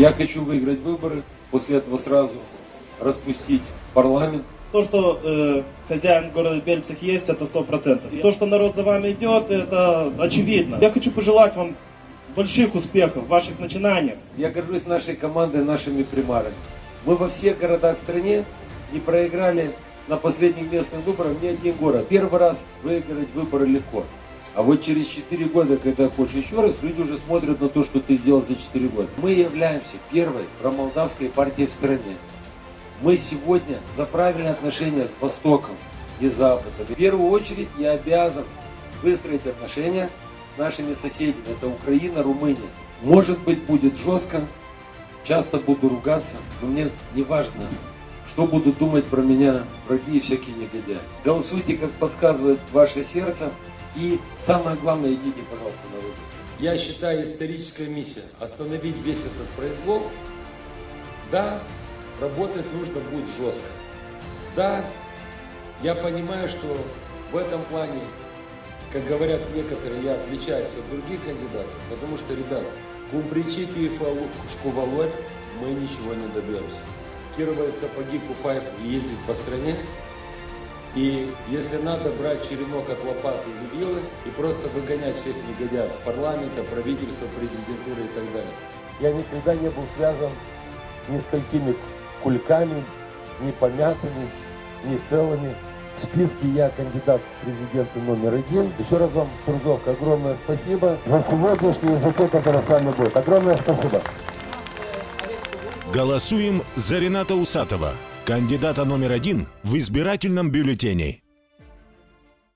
Я хочу выиграть выборы, после этого сразу распустить парламент. То, что э, хозяин города Бельцах есть, это сто процентов. То, что народ за вами идет, это очевидно. Я хочу пожелать вам больших успехов в ваших начинаниях. Я горжусь нашей командой, нашими примарами. Мы во всех городах стране не проиграли на последних местных выборах ни один город. Первый раз выиграть выборы легко. А вот через 4 года, когда хочешь еще раз, люди уже смотрят на то, что ты сделал за 4 года. Мы являемся первой промолдавской партией в стране. Мы сегодня за правильные отношения с Востоком и Западом. В первую очередь я обязан выстроить отношения с нашими соседями. Это Украина, Румыния. Может быть, будет жестко, часто буду ругаться, но мне не важно, что будут думать про меня враги и всякие негодяи. Голосуйте, как подсказывает ваше сердце. И самое главное, идите, пожалуйста, на выборы. Я считаю, историческая миссия – остановить весь этот произвол. Да, работать нужно будет жестко. Да, я понимаю, что в этом плане, как говорят некоторые, я отличаюсь от других кандидатов, потому что, ребят, кумпричипи и шкувалой мы ничего не добьемся. Кировые сапоги, куфай ездить по стране, и если надо брать черенок от лопаты или вилы и просто выгонять всех негодяев с парламента, правительства, президентуры и так далее. Я никогда не был связан ни с какими кульками, ни помятыми, ни целыми. В списке я кандидат в президенты номер один. Еще раз вам, Струзовка, огромное спасибо за сегодняшний и за те, которые с вами будут. Огромное спасибо. Голосуем за Рената Усатова, кандидата номер один в избирательном бюллетене.